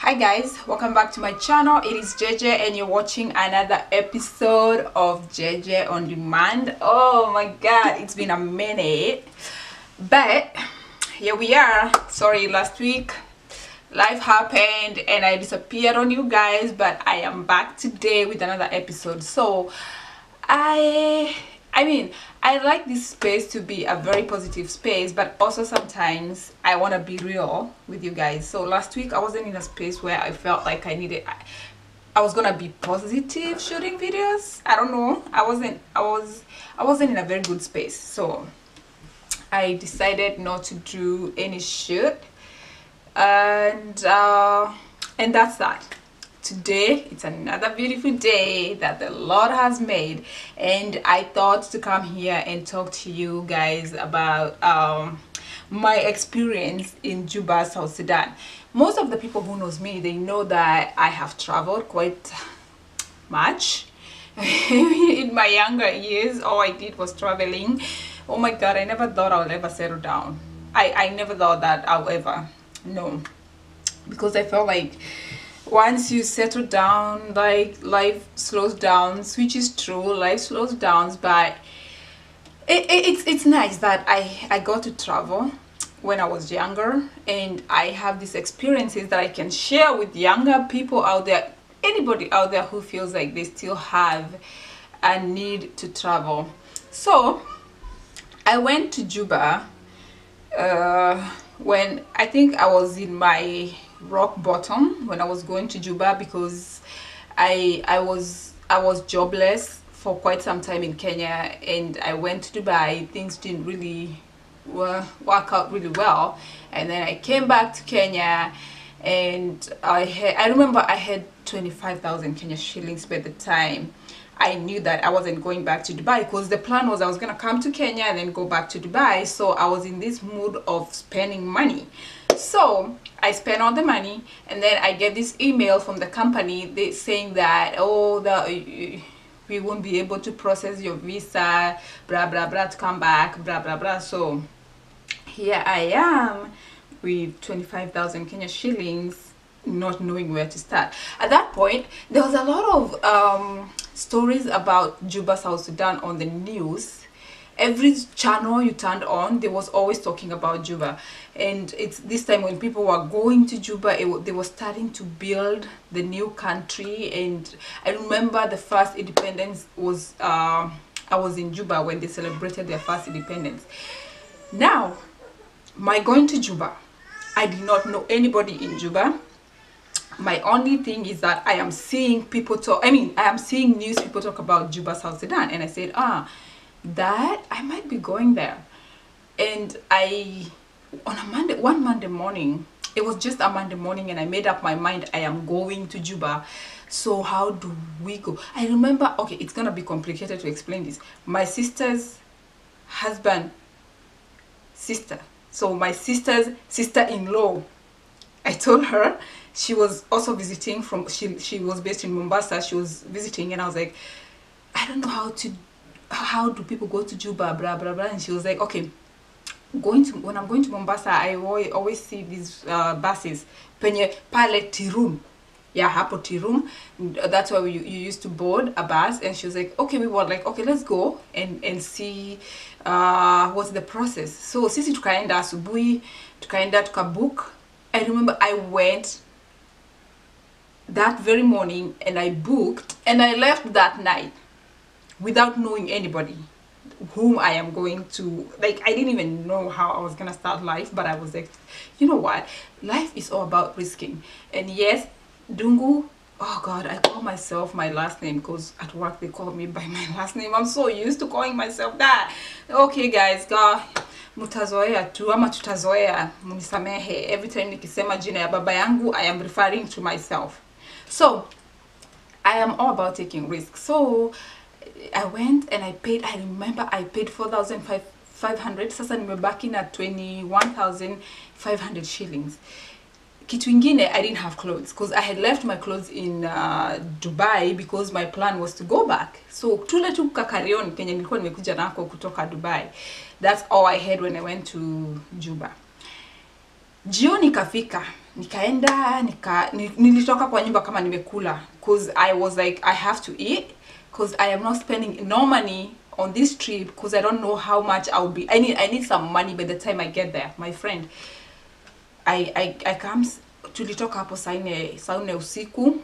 hi guys welcome back to my channel. It is Jeje and you're watching another episode of Jeje on demand. Oh my god it's been a minute. But here we are. Sorry last week life happened and i disappeared on you guys but i am back today with another episode. So i i mean i like this space to be a very positive space but also sometimes i want to be real with you guys. So last week i wasn't in a space where i felt like i needed I, I was gonna be positive shooting videos. I don't know. I wasn't i was i wasn't in a very good space. So i decided not to do any shoot. And uh and that's that today it's another beautiful day that the lord has made and i thought to come here and talk to you guys about um my experience in juba south sudan. Most of the people who knows me they know that i have traveled quite much. In my younger years all i did was traveling. Oh my god i never thought i would ever settle down. I i never thought that i'll ever no because i felt like once you settle down like life slows down which is true life slows down but it, it, it's it's nice that i i got to travel when i was younger and i have these experiences that i can share with younger people out there anybody out there who feels like they still have a need to travel. So i went to juba uh, when i think i was in my rock bottom when I was going to Juba because I I was I was jobless for quite some time in Kenya and I went to Dubai. Things didn't really work out really well. And then I came back to Kenya and I had I remember I had 25,000 Kenya shillings by the time I knew that I wasn't going back to Dubai because the plan was I was gonna come to Kenya and then go back to Dubai. So I was in this mood of spending money. So I spent all the money and then I get this email from the company saying that oh the we won't be able to process your visa blah blah blah to come back blah blah blah. So here I am with 25,000 Kenya shillings not knowing where to start. At that point there was a lot of um, stories about Juba South Sudan on the news. Every channel you turned on they was always talking about juba. And it's this time when people were going to juba it, they were starting to build the new country. And i remember the first independence was uh, i was in juba when they celebrated their first independence. Now my going to juba i did not know anybody in juba my only thing is that i am seeing people talk i mean i am seeing news people talk about juba south sudan and i said ah that I might be going there. And I, on a Monday, one Monday morning, it was just a Monday morning and I made up my mind I am going to Juba. So how do we go? I remember, okay, it's gonna be complicated to explain this. My sister's husband, sister. So my sister's sister-in-law, I told her she was also visiting from, she, she was based in Mombasa. She was visiting and I was like, I don't know how to how do people go to Juba, blah, blah, blah. And she was like, okay, going to, when I'm going to Mombasa, I always, always see these uh, buses, penye pale Tea Room. Yeah, hapo Tea Room. That's where you, you used to board a bus. And she was like, okay, we were like, okay, let's go and, and see uh, what's the process. So sisi tukaenda asubuhi, tukaenda tukabook. I remember I went that very morning and I booked and I left that night without knowing anybody whom I am going to like I didn't even know how I was gonna start life but I was like you know what? Life is all about risking. And yes Ndungu oh god I call myself my last name because at work they call me by my last name. I'm so used to calling myself that. Okay guys God mutazoea tu ama tutazoea. Mnisamehe every time nikisema jina ya baba yangu I am referring to myself so I am all about taking risks so I went and I paid I remember I paid 4500 sasa nimebaki na 21500 shillings. Kitu ingine I didn't have clothes because I had left my clothes in uh, Dubai because my plan was to go back. So tule tu kakarion kenye nilikuwa nimekuja nako kutoka Dubai. That's all I had when I went to Juba. Jioni kafika nikaenda nika nilitoka kwa nyumba kama nimekula cause i was like i have to eat cause i am not spending no money on this trip cause i don't know how much i'll be i need i need some money by the time i get there my friend. I i, I comes tulitoka hapo saa nne usiku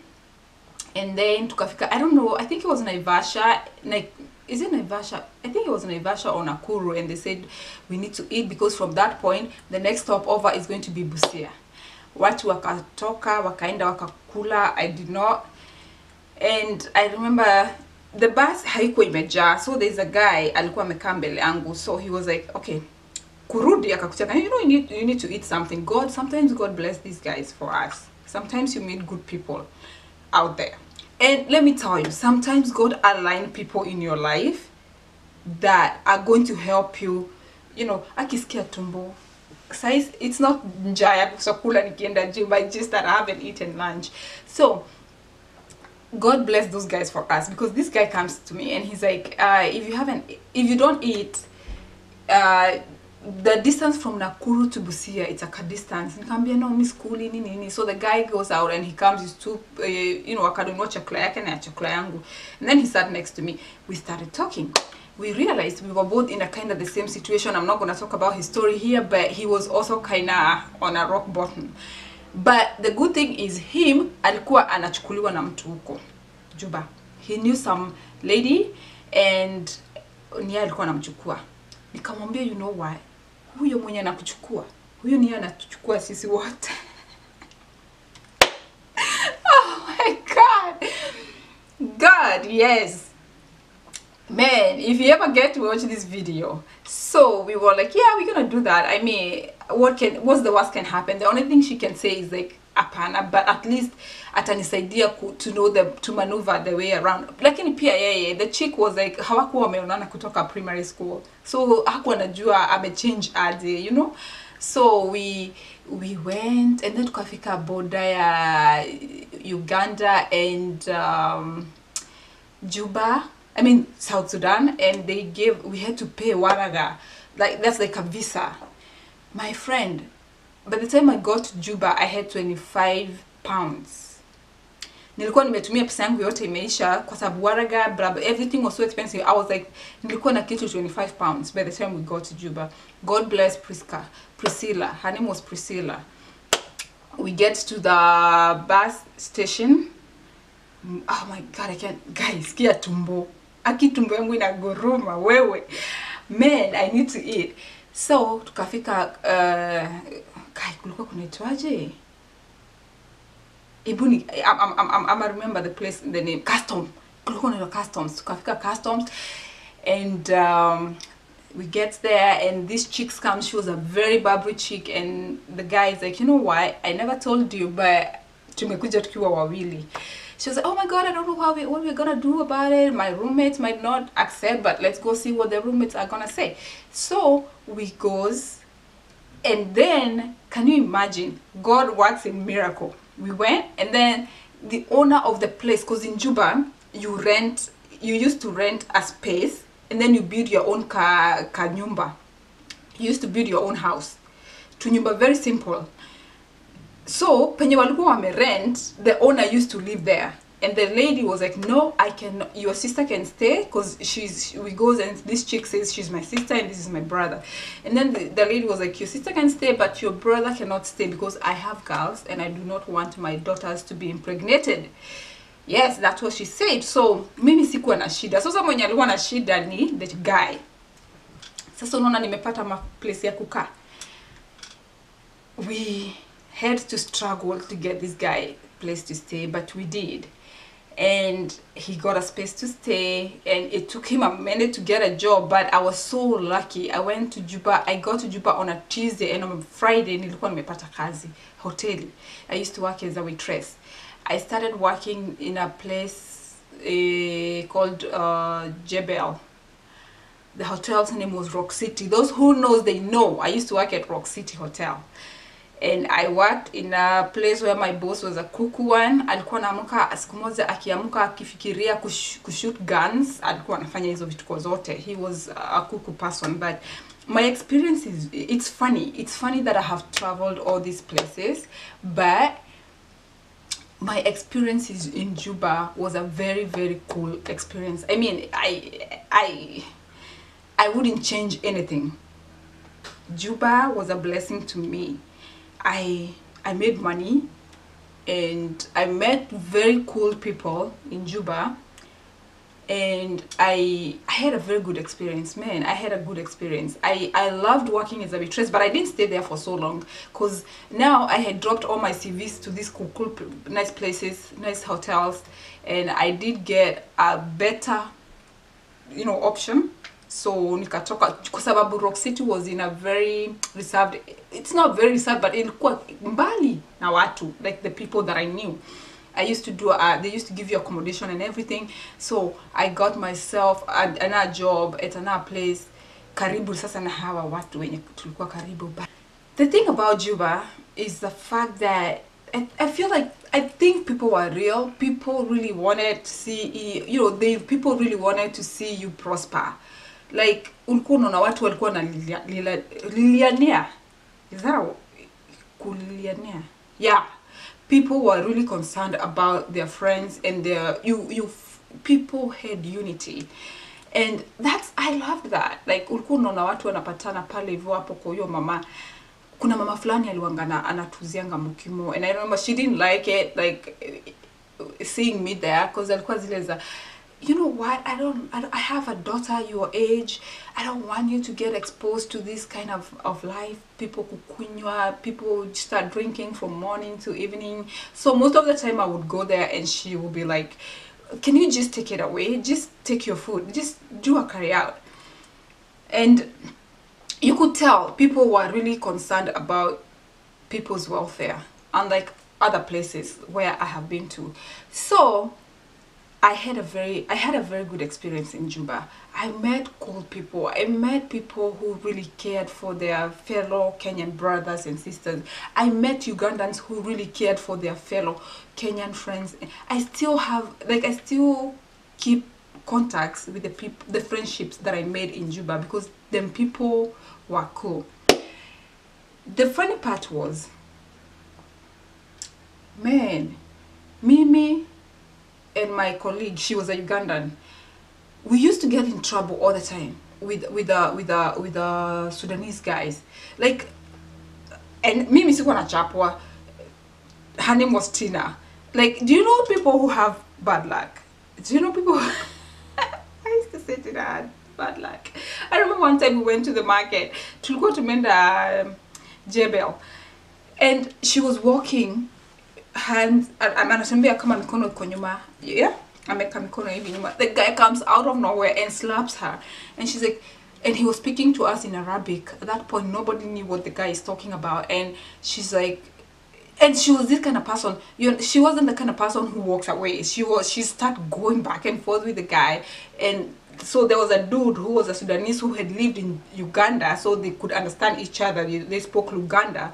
and then tukafika i don't know i think it was naivasha like is it naivasha? I think it was naivasha or nakuru and they said we need to eat because from that point the next stop over is going to be busia watu wakatoka wakaenda wakakula i did not. And i remember the bus haikuwa imejaa. So there's a guy alikuwa amekaa mbele yangu. So he was like okay kurudi akakucheka you know you need, you need to eat something. God sometimes god bless these guys for us. Sometimes you meet good people out there. And let me tell you sometimes god align people in your life that are going to help you. You know akisikia tumbo size it's not njaa ya chakula nikienda gym I just that I haven't eaten lunch so God bless those guys for us because this guy comes to me and he's like, uh, if you haven't, if you don't eat, uh, the distance from Nakuru to Busia, it's like a distance. Nikamwambia no, miss skuli nini nini. So the guy goes out and he comes, he's two, uh, you know, akadunua chakula yake na chakula yangu. And then he sat next to me. We started talking. We realized we were both in a kind of the same situation. I'm not going to talk about his story here, but he was also kind of on a rock bottom. But the good thing is him alikuwa anachukuliwa na mtu huko Juba. He knew some lady and niye alikuwa anamchukua. Nikamwambia you know why? Huyo mwenye anakuchukua, huyo niye anatuchukua sisi wote. oh my god. God, yes. Man, if you ever get to watch this video, so we were like, yeah, we're gonna do that. I mean, what can what's the worst can happen? The only thing she can say is like apana, but at least atanisaidia ku, to know the to maneuver the way around. Lakini pia yeye, the chick was like hawakuwa wameonana kutoka primary school, so hakuwa anajua amechange aje, you know. So we we went and then tukafika boda ya Uganda and um, Juba, I mean South Sudan, and they gave we had to pay Waraga, like that's like a visa. My friend, by the time I got to Juba, I had 25 pounds. Nilikuwa nimetumia pesa yangu yote imeisha kwa sababu Waraga, blah, everything was so expensive. I was like, nilikuwa na kitu 25 pounds by the time we got to Juba. God bless Priska, Priscilla. Her name was Priscilla. We get to the bus station Mm, oh my god i can't guys kia tumbo aki tumbo yangu inaguruma wewe. Man i need to eat. So tukafika uh, kai kulikuwa kunaitwaje? Hebu ni I'm, I'm, I'm, I remember the place the name custom. Kulikuwa naitwa customs. Tukafika customs and um, we get there and this chick comes she was a very bubbly chick and the guy is like you know why i never told you but tumekuja tukiwa wawili she was like oh my god i don't know how we, what we're gonna do about it. My roommates might not accept but let's go see what the roommates are gonna say. So we goes and then can you imagine? God works in miracle. We went and then the owner of the place because in juba you rent you used to rent a space and then you build your own ka, ka you used to build your own house. To nyumba very simple so penye walikuwa wame rent the owner used to live there. And the lady was like no i can your sister can stay because she's we goes and this chick says she's my sister and this is my brother. And then the, the lady was like your sister can stay but your brother cannot stay because i have girls and i do not want my daughters to be impregnated. Yes that's what she said. So mimi sikuwa na shida. Sasa mwenye alikuwa na shida ni the guy. Sasa unaona nimepata place ya kukaa. We had to struggle to get this guy place to stay but we did. And he got a space to stay and it took him a minute to get a job but i was so lucky. I went to juba. I got to juba on a tuesday and on friday nilikuwa nimepata kazi hoteli i used to work as a waitress. I started working in a place uh, called uh, jebel. The hotel's name was rock city. Those who knows they know. I used to work at rock city hotel and I worked in a place where my boss was a cuckoo one. Alikuwa anaamka siku moja akiamka akifikiria kush, kushoot guns, alikuwa anafanya hizo vituko zote. He was a cuckoo person but my experience is it's funny it's funny that i have traveled all these places but my experiences in juba was a very very cool experience i mean i i i wouldn't change anything juba was a blessing to me i i made money and i met very cool people in juba and I I had a very good experience man. I had a good experience. I I loved working as a waitress but I didn't stay there for so long because now I had dropped all my CVs to these cool, cool nice places nice hotels and I did get a better you know option so nikatoka kwa sababu Rock City was in a very reserved it's not very reserved but ilikuwa mbali na watu like the people that I knew. I used to do uh, they used to give you accommodation and everything. So I got myself a- another job at another place karibu sasa na hawa watu wenye tulikuwa karibu. But the thing about Juba is the fact that I, I feel like I think people were real. People really wanted to see you know they people really wanted to see you prosper like ulikuwa unaona watu walikuwa na lilia- lila- liliania. Is yeah. People were really concerned about their friends and their you you people had unity. And that's i loved that. Like ulikuwa unaona watu wanapatana pale hivyo hapo kwa hiyo mama. Kuna mama fulani aliwangana anatuzianga mukimo and i remember she didn't like it like seeing me there cause alikuwa zile za you know what? I don't, I have a daughter your age. I don't want you to get exposed to this kind of, of life. People kukunywa people start drinking from morning to evening. So most of the time i would go there and she would be like can you just take it away? Just take your food. Just do a carry out. And you could tell people were really concerned about people's welfare unlike other places where i have been to. So I had a very I had a very good experience in Juba. I met cool people. I met people who really cared for their fellow Kenyan brothers and sisters. I met Ugandans who really cared for their fellow Kenyan friends. I still have like I still keep contacts with the people the friendships that I made in Juba because them people were cool. The funny part was man, Mimi and my colleague, she was a Ugandan. We used to get in trouble all the time with with the with the with the Sudanese guys. Like, and Mimi sikuwa nachapwa. Her name was Tina. Like, do you know people who have bad luck? Do you know people? I used to say to that bad luck. I remember one time we went to the market. to Tulikuwa tumeenda um, Jebel, and she was walking hands anatembea kama mikono iko nyuma yeah? Ameka mikono hivi nyuma the guy comes out of nowhere and slaps her. And she's like and he was speaking to us in arabic. At that point nobody knew what the guy is talking about. And she's like and she was this kind of person you know, she wasn't the kind of person who walks away. She was she started going back and forth with the guy. And so there was a dude who was a sudanese who had lived in uganda so they could understand each other. They spoke luganda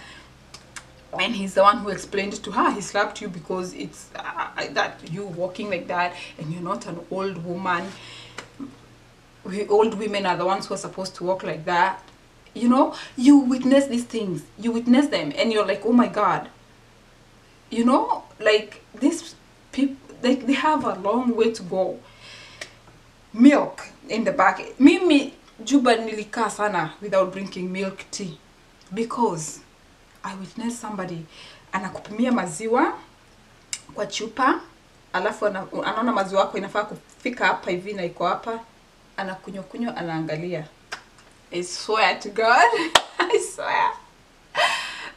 and he's the one who explained to her he slapped you because it's uh, that you walking like that and you're not an old woman. We old women are the ones who are supposed to walk like that. You know you witness these things. You witness them and you're like oh my god. You know like these people like they have a long way to go. Milk in the back mimi juba nilikaa sana without drinking milk tea because i witnessed somebody anakupimia maziwa kwa chupa alafu anaona maziwa yako inafaa kufika hapa hivi na iko hapa anakunywa kunywa anaangalia. I swear to god i swear.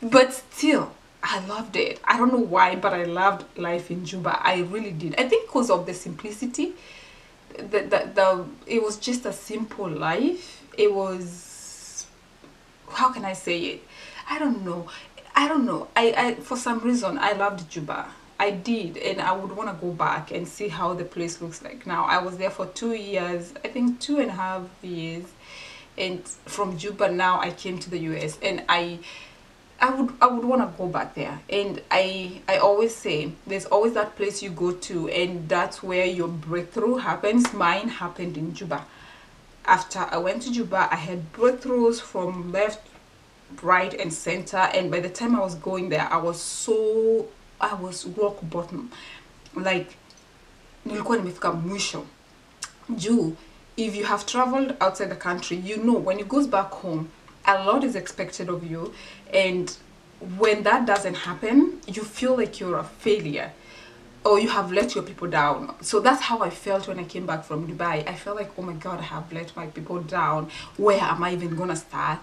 But still i loved it. I don't know why but i loved life in juba. I really did. I think because of the simplicity the, the, the it was just a simple life. It was how can i say it i don't know. I don't know. I, I for some reason i loved juba. I did and i would want to go back and see how the place looks like now. I was there for two years i think two and a half years and from juba now i came to the us and i I would I would want to go back there. And I I always say there's always that place you go to and that's where your breakthrough happens. Mine happened in Juba. After I went to Juba, I had breakthroughs from left, right, and center. And by the time I was going there, I was so, I was rock bottom. Like, nilikuwa if you have traveled outside the country, you know when you goes back home, a lot is expected of you. And when that doesn't happen, you feel like you're a failure or you have let your people down. So that's how I felt when I came back from Dubai. I felt like, oh my God, I have let my people down. Where am I even gonna start?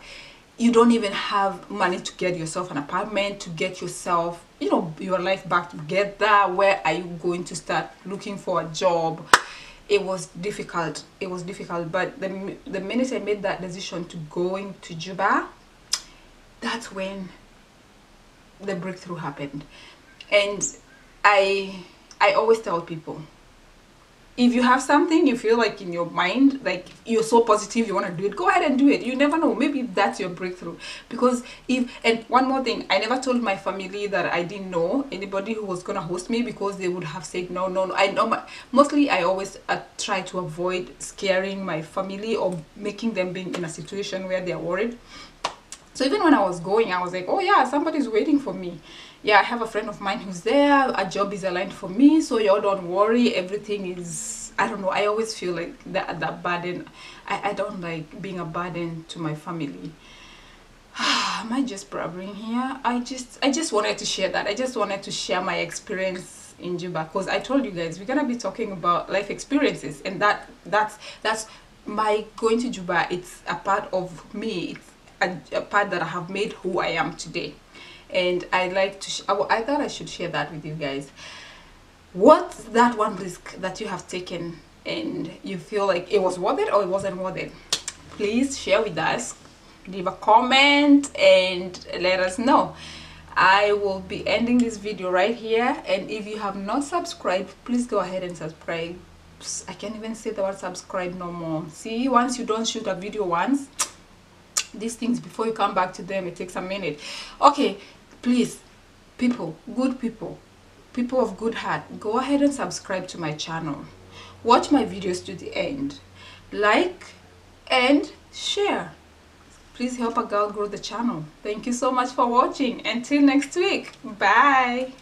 You don't even have money to get yourself an apartment, to get yourself, you know, your life back together. Where are you going to start looking for a job? It was difficult. It was difficult. But the, the minute I made that decision to going to Juba, that's when the breakthrough happened. And I I always tell people if you have something you feel like in your mind like you're so positive you want to do it go ahead and do it. You never know maybe that's your breakthrough. Because if and one more thing i never told my family that i didn't know anybody who was gonna host me because they would have said no no no. I know my, mostly i always uh, try to avoid scaring my family or making them being in a situation where they're worried. So even when i was going i was like oh yeah somebody's waiting for me yeah i have a friend of mine who's there. A job is aligned for me so y'all don't worry. Everything is i don't know i always feel like that that burden. I, I don't like being a burden to my family. Am i just blabbering here? I just i just wanted to share that. I just wanted to share my experience in juba because i told you guys we're gonna be talking about life experiences and that that's that's my going to juba it's a part of me. It's a, a part that i have made who i am today and I like to I, I thought I should share that with you guys. What's that one risk that you have taken and you feel like it was worth it or it wasn't worth it? Please share with us. Leave a comment and let us know. I will be ending this video right here. And if you have not subscribed please go ahead and subscribe. I can't even say the word subscribe no more. See once you don't shoot a video once these things before you come back to them it takes a minute. Okay please people good people people of good heart go ahead and subscribe to my channel. Watch my videos to the end. Like and share. Please help a girl grow the channel. Thank you so much for watching. Until next week. Bye